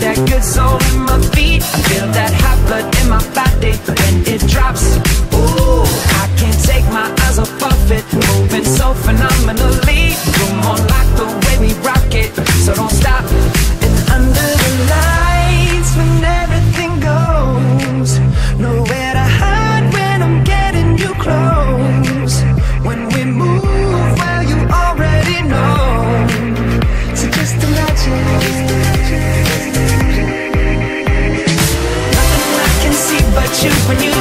that good soul in my feet. I feel that hot blood in my body when it drops. When you